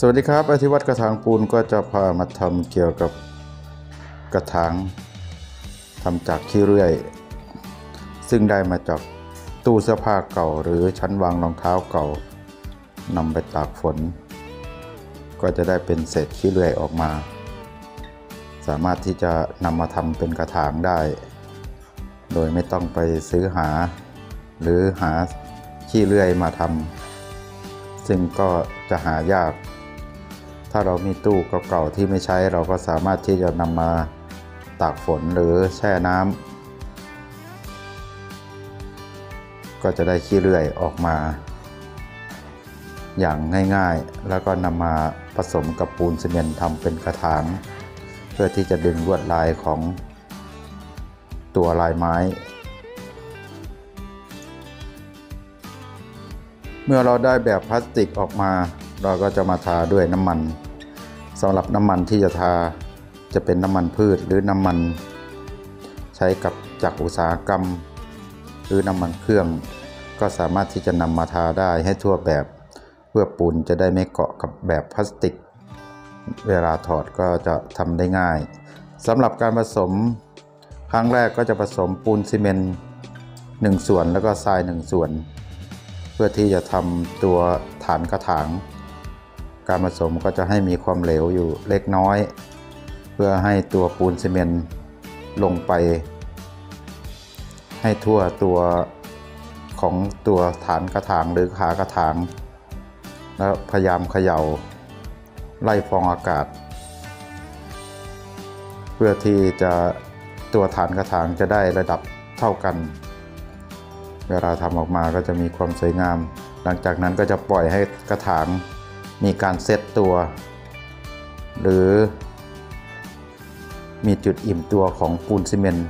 สวัสดีครับอธิวัตรกระถางปูนก็จะพามาทำเกี่ยวกับกระถางทำจากขี้เลื่อย ซึ่งได้มาจากตู้เสื้อผ้าเก่า หรือชั้นวางรองเท้าเก่านำไปตากฝน ก็จะได้เป็นเศษขี้เลื่อยออกมา สามารถที่จะนำมาทำเป็นกระถางได้ โดยไม่ต้องไปซื้อหา หรือหาขี้เลื่อยมาทำซึ่งก็จะหายาก ถ้าเรามีตู้เก่าๆที่ไม่ใช้เราก็สามารถที่จะนำมาตากฝนหรือแช่น้ำก็จะได้ขี้เลื่อยออกมา อย่างง่ายๆ แล้วก็นำมาผสมกับปูนซีเมนต์ทำเป็นกระถาง เพื่อที่จะดึงลวดลายของตัวลายไม้ เมื่อเราได้แบบพลาสติกออกมา เราก็จะมาทาด้วยน้ำมัน สำหรับน้ำมันที่จะทาจะเป็นน้ำมันพืชหรือน้ำมัน ใช้กับจักอุตสาหกรรม หรือน้ำมันเครื่อง ก็สามารถที่จะนำมาทาได้ให้ทั่วแบบ เพื่อปูนจะได้ไม่เกาะกับแบบพลาสติก เวลาถอดก็จะทำได้ง่ายสำหรับการผสมครั้งแรกก็จะผสมปูนซีเมนต์1ส่วนแล้วก็ทราย 1 ส่วน เพื่อที่จะทำตัวฐานกระถาง การผสมก็จะให้มีความเหลวอยู่เล็กน้อย เพื่อให้ตัวปูนซีเมนต์ลงไป ให้ทั่วตัวของตัวฐานกระถางหรือขากระถาง แล้วพยายามเขย่า ไล่ฟองอากาศ เพื่อที่จะตัวฐานกระถางจะได้ระดับเท่ากัน เวลาทำออกมาก็จะมีความสวยงาม หลังจากนั้นก็จะปล่อยให้กระถาง มีการเซตตัว หรือ มีจุดอิ่มตัวของปูนซีเมนต์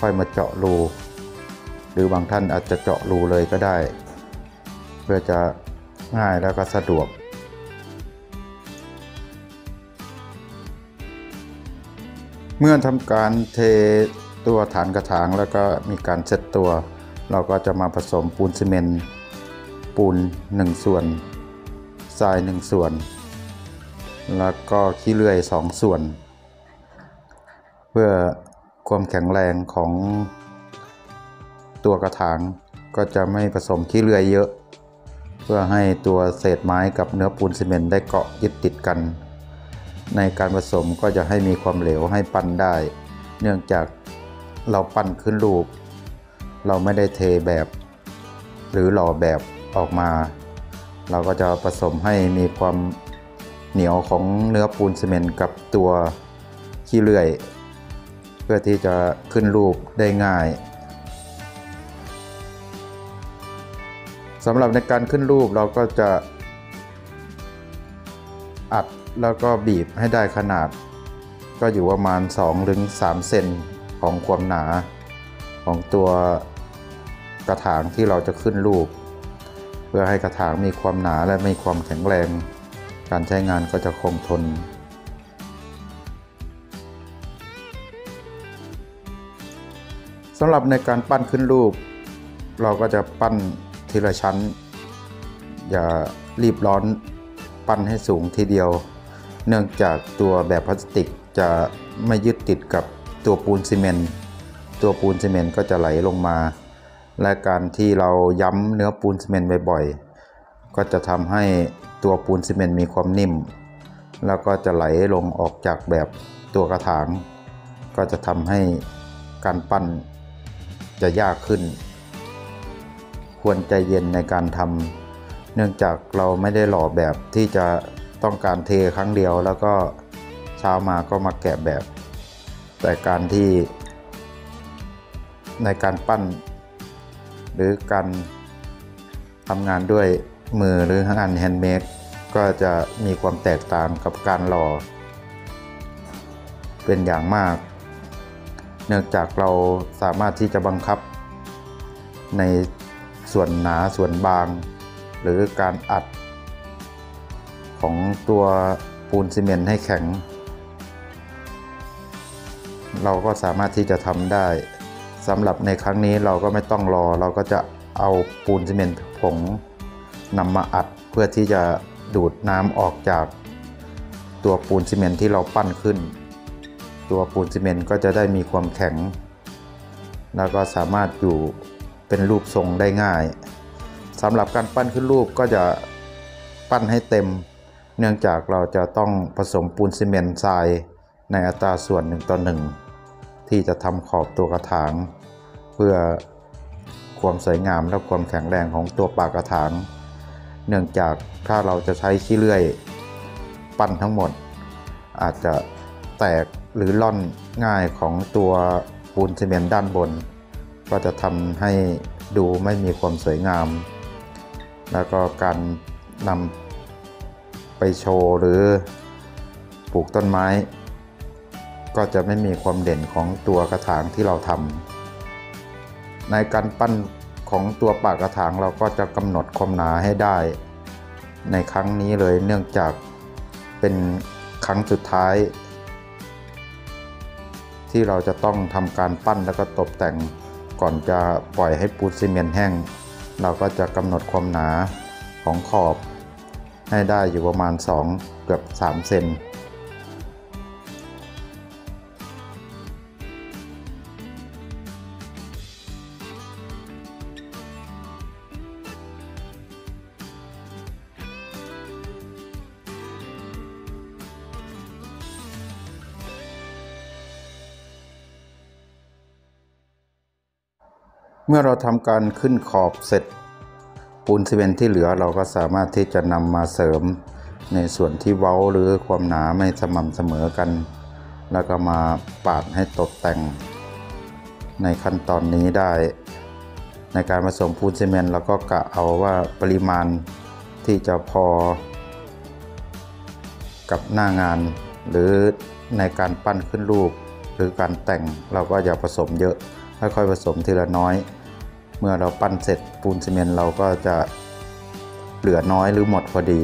ค่อยมาเจาะรู หรือบางท่านอาจจะเจาะรูเลยก็ได้ เพื่อจะง่ายแล้วก็สะดวกเมื่อทำการเทตัวฐานกระถางแล้วก็มีการเซตตัว เราก็จะมาผสมปูนซีเมนต์ปูน 1 ส่วน ทราย 1 ส่วน แล้วก็ขี้เลื่อย 2 ส่วน เพื่อความแข็งแรงของตัวกระถางก็จะไม่ผสมขี้เลื่อยเยอะ เพื่อให้ตัวเศษไม้กับเนื้อปูนซีเมนต์ได้เกาะยึดติดกัน ในการผสมก็จะให้มีความเหลวให้ปั้นได้ เนื่องจากเราปั้นขึ้นรูป เราไม่ได้เทแบบ หรือหล่อแบบออกมา เราก็จะผสมให้มีความเหนียวของเนื้อปูนซีเมนต์กับตัวขี้เลื่อย เพื่อที่จะขึ้นรูปได้ง่ายสำหรับในการขึ้นรูปเราก็จะอัดแล้วก็บีบให้ได้ขนาด ก็อยู่ประมาณ 2-3ถึงเซนของความหนาของตัวกระถางที่เราจะขึ้นรูป เพื่อให้กระถางมีความหนาและมีความแข็งแรง การใช้งานก็จะคงทน สำหรับในการปั้นขึ้นรูป เราก็จะปั้นทีละชั้น อย่ารีบร้อนปั้นให้สูงทีเดียว เนื่องจากตัวแบบพลาสติกจะไม่ยึดติดกับตัวปูนซีเมนต์ตัวปูนซีเมนต์ก็จะไหลลงมา และการที่เราย้ำเนื้อปูนซีเมนต์บ่อยๆ ก็จะทำให้ตัวปูนซีเมนต์มีความนิ่ม แล้วก็จะไหลลงออกจากแบบตัวกระถาง ก็จะทำให้การปั้นจะยากขึ้น ควรใจเย็นในการทำเนื่องจากเราไม่ได้หล่อแบบที่จะต้องการเทครั้งเดียว แล้วก็เช้ามาก็มาแกะแบบ แต่การที่ในการปั้น หรือการทำงานด้วยมือหรืองานแฮนด์เมดก็จะมีความแตกต่างกับการหล่อ เป็นอย่างมาก เนื่องจากเราสามารถที่จะบังคับ ในส่วนหนาส่วนบาง หรือการอัด ของตัวปูนซีเมนต์ให้แข็ง เราก็สามารถที่จะทำได้ สำหรับในครั้งนี้เราก็ไม่ต้องรอ เราก็จะเอาปูนซีเมนต์ผงนำมาอัดเพื่อที่จะดูดน้ำออกจากตัวปูนซีเมนต์ที่เราปั้นขึ้น ตัวปูนซีเมนต์ก็จะได้มีความแข็ง แล้วก็สามารถอยู่เป็นรูปทรงได้ง่ายสำหรับการปั้นขึ้นรูปก็จะปั้นให้เต็ม เนื่องจากเราจะต้องผสมปูนซีเมนต์ทรายในอัตราส่วน1ต่อ1ที่จะทำขอบตัวกระถาง เพื่อความสวยงามและความแข็งแรงของตัวปากกระถาง เนื่องจากถ้าเราจะใช้ขี้เลื่อยปั้นทั้งหมด อาจจะแตกหรือล่อนง่ายของตัวปูนซีเมนต์ด้านบน ก็จะทำให้ดูไม่มีความสวยงาม แล้วก็การนำไปโชว์หรือปลูกต้นไม้ ก็จะไม่มีความเด่นของตัวกระถางที่เราทำ ในการปั้นของตัวปากกระถางเราก็จะกำหนดความหนาให้ได้ ในครั้งนี้เลยเนื่องจากเป็นครั้งสุดท้าย ที่เราจะต้องทำการปั้นแล้วก็ตกแต่งก่อนจะปล่อยให้ปูนซีเมนต์แห้ง เราก็จะกำหนดความหนาของขอบ ให้ได้อยู่ประมาณ 2 เกือบ 3 เซน เมื่อเราทำการขึ้นขอบเสร็จ ปูนซีเมนที่เหลือเราก็สามารถที่จะนำมาเสริม ในส่วนที่เว้าหรือความหนาไม่สม่ำเสมอกัน แล้วก็มาปาดให้ตกแต่ง ในขั้นตอนนี้ได้ ในการผสมปูนซีเมนเราก็กะเอาว่าปริมาณที่จะพอ กับหน้างาน หรือในการปั้นขึ้นรูป หรือการแต่งเราก็อย่าผสมเยอะค่อยๆผสมทีละน้อย เมื่อเราปั้นเสร็จปูนซีเมนต์เราก็จะเหลือน้อยหรือหมดพอดี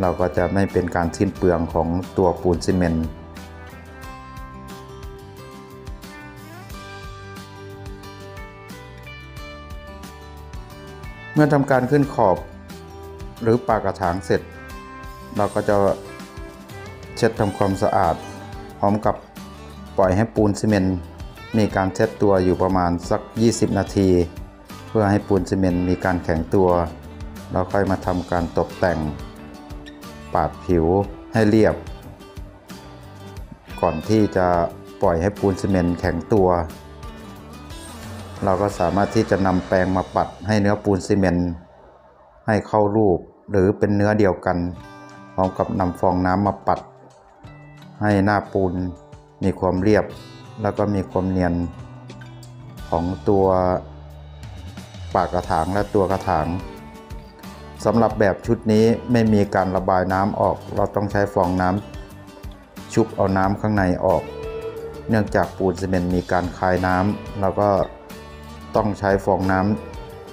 เราก็จะไม่เป็นการสิ้นเปลืองของตัวปูนซีเมนต์เมื่อทำการขึ้นขอบหรือปากกระถางเสร็จ เราก็จะเช็ดทำความสะอาด พร้อมกับปล่อยให้ปูนซีเมนต์ มีการเช็ดตัวอยู่ประมาณสัก 20 นาที เพื่อให้ปูนซีเมนต์มีการแข็งตัวเราค่อยมาทำการตกแต่ง ปาดผิวให้เรียบ ก่อนที่จะปล่อยให้ปูนซีเมนต์แข็งตัว เราก็สามารถที่จะนำแปรงมาปัดให้เนื้อปูนซีเมนต์ให้เข้ารูปหรือเป็นเนื้อเดียวกันพร้อมกับนำฟองน้ำมาปัด ให้หน้าปูนมีความเรียบ แล้วก็มีความเนียนของตัวปากกระถางและตัวกระถางสำหรับแบบชุดนี้ไม่มีการระบายน้ำออก เราต้องใช้ฟองน้ำชุบเอาน้ำข้างในออก เนื่องจากปูนซีเมนต์มีการคายน้ำเราก็ต้องใช้ฟองน้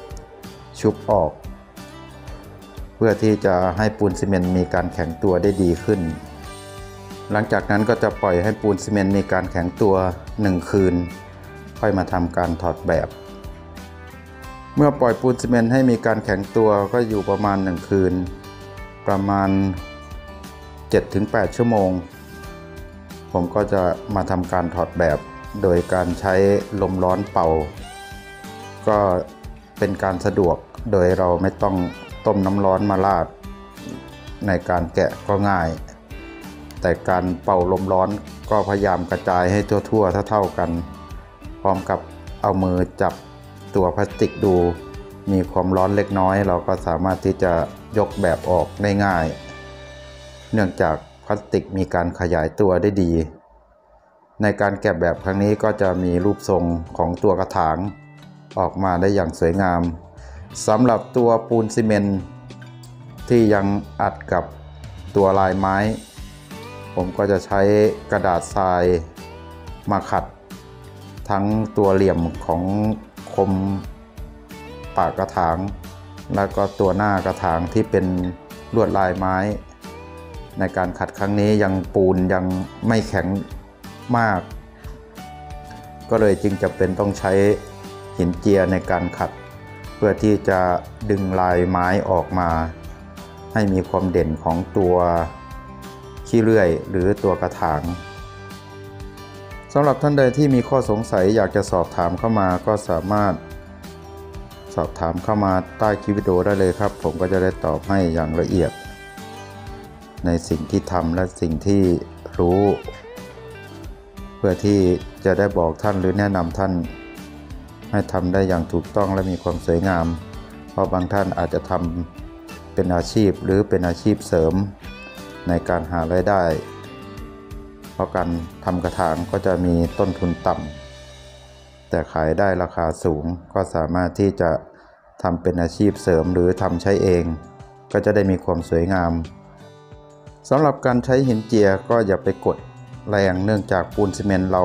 ำชุบออก เพื่อที่จะให้ปูนซีเมนต์มีการแข็งตัวได้ดีขึ้น หลังจากนั้นก็จะปล่อยให้ปูนซีเมนต์มีการแข็งตัว 1 คืน ค่อยมาทำการถอดแบบ เมื่อปล่อยปูนซีเมนต์ให้มีการแข็งตัวก็อยู่ประมาณ 1 คืน ประมาณ 7-8 ชั่วโมง ผมก็จะมาทำการถอดแบบ โดยการใช้ลมร้อนเป่า ก็เป็นการสะดวกโดยเราไม่ต้องต้มน้ำร้อนมาราด ในการแกะก็ง่าย แต่การเป่าลมร้อนก็พยายามกระจายให้ทั่วๆเท่าๆกัน พร้อมกับเอามือจับตัวพลาสติกดู มีความร้อนเล็กน้อย เราก็สามารถที่จะยกแบบออกได้ง่าย เนื่องจากพลาสติกมีการขยายตัวได้ดี ในการแกะแบบครั้งนี้ก็จะมีรูปทรงของตัวกระถาง ออกมาได้อย่างสวยงามสำหรับตัวปูนซีเมนต์ที่ยังอัดกับตัวลายไม้ ผมก็จะใช้กระดาษทรายมาขัด ทั้งตัวเหลี่ยมของคมปากกระถาง แล้วก็ตัวหน้ากระถางที่เป็นลวดลายไม้ ในการขัดครั้งนี้ยังปูนยังไม่แข็งมาก ก็เลยจึงจะเป็นต้องใช้หินเจียในการขัด เพื่อที่จะดึงลายไม้ออกมา ให้มีความเด่นของตัว ขี้เลื่อย หรือตัวกระถางสำหรับท่านใดที่มีข้อสงสัยอยากจะสอบถามเข้ามาก็สามารถ สอบถามเข้ามาใต้คลิปวิดีโอได้เลยครับ ผมก็จะได้ตอบให้อย่างละเอียด ในสิ่งที่ทำและสิ่งที่รู้ เพื่อที่จะได้บอกท่านหรือแนะนำท่าน ให้ทำได้อย่างถูกต้องและมีความสวยงาม เพราะบางท่านอาจจะทำเป็นอาชีพหรือเป็นอาชีพเสริม ในการหารายได้ เพราะการทำกระถางก็จะมีต้นทุนต่ำแต่ขายได้ราคาสูงก็สามารถที่จะทำเป็นอาชีพเสริมหรือทำใช้เอง ก็จะได้มีความสวยงามสำหรับการใช้หินเจียก็อย่าไปกดแรงเนื่องจากปูนซีเมนต์เรา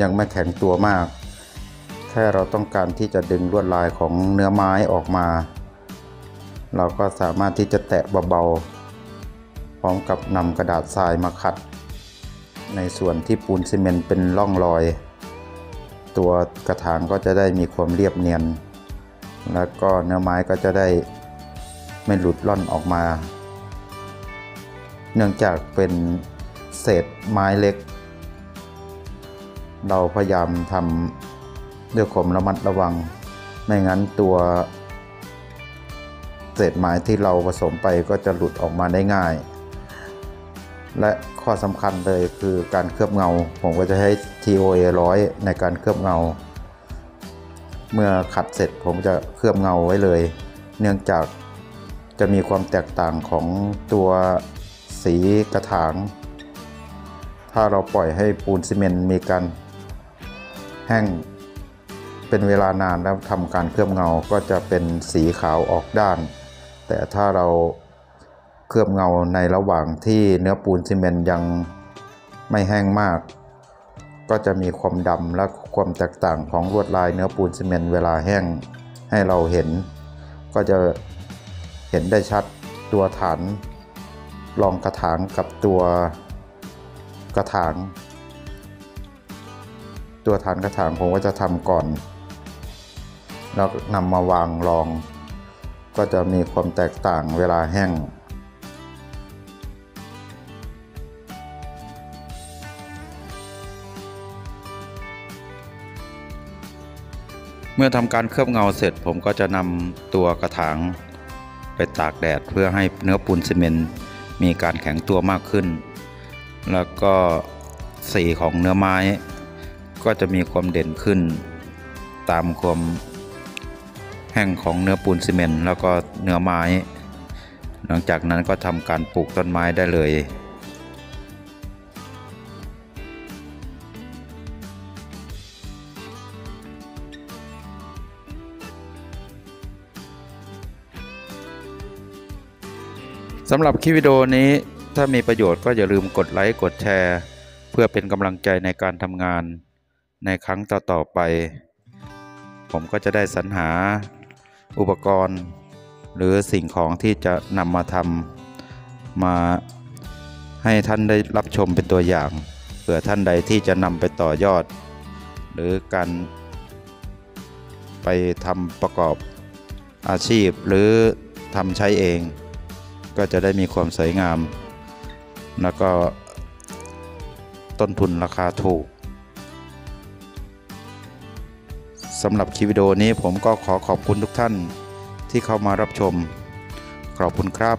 ยังไม่แข็งตัวมาก แค่เราต้องการที่จะดึงลวดลายของเนื้อไม้ออกมา เราก็สามารถที่จะแตะเบาๆ ร้อมกับนำกระดาษทรายมาขัด ในส่วนที่ปูนซีเมนต์เป็นร่องรอย ตัวกระถางก็จะได้มีความเรียบเนียน แล้วก็เนื้อไม้ก็จะได้ไม่หลุดล่อนออกมา เนื่องจากเป็นเศษไม้เล็ก เราพยายามทำด้วยความระมัดระวัง ไม่งั้นตัวเศษไม้ที่เราผสมไปก็จะหลุดออกมาได้ง่าย และข้อสำคัญเลยคือการเคลือบเงา ผมก็จะให้ TOA 100 ในการเคลือบเงา เมื่อขัดเสร็จผมจะเคลือบเงาไว้เลย เนื่องจากจะมีความแตกต่างของตัวสีกระถาง ถ้าเราปล่อยให้ปูนซีเมนต์มีการแห้งเป็นเวลานานแล้วทำการเคลือบเงาก็จะเป็นสีขาวออกด้าน แต่ถ้าเรา เคลือบเงาในระหว่างที่เนื้อปูนซีเมนต์ยังไม่แห้งมาก ก็จะมีความดำและความแตกต่างของลวดลายเนื้อปูนซีเมนต์เวลาแห้งให้เราเห็น ก็จะเห็นได้ชัดตัวฐานรองกระถางกับตัวกระถาง ตัวฐานกระถางผมก็จะทำก่อน แล้วนำมาวางรอง ก็จะมีความแตกต่างเวลาแห้ง เมื่อทำการเคลือบเงาเสร็จ ผมก็จะนำตัวกระถางไปตากแดดเพื่อให้เนื้อปูนซีเมนต์มีการแข็งตัวมากขึ้น แล้วก็สีของเนื้อไม้ ก็จะมีความเด่นขึ้น ตามความแห้งของเนื้อปูนซีเมนต์แล้วก็เนื้อไม้ หลังจากนั้นก็ทำการปลูกต้นไม้ได้เลย สำหรับคลิปวิดีโอนี้ถ้ามีประโยชน์ก็อย่าลืมกดไลค์กดแชร์ เพื่อเป็นกำลังใจในการทำงานในครั้งต่อๆไป ผมก็จะได้สรรหาอุปกรณ์ หรือสิ่งของที่จะนำมาทำมาให้ท่านได้รับชมเป็นตัวอย่างเผื่อท่านใดที่จะนำไปต่อยอด หรือการไปทำประกอบอาชีพหรือทำใช้เอง ก็จะได้มีความสวยงาม แล้วก็ต้นทุนราคาถูกสำหรับคลิปวิดีโอนี้ผมก็ขอขอบคุณทุกท่านที่เข้ามารับชม ขอบคุณครับ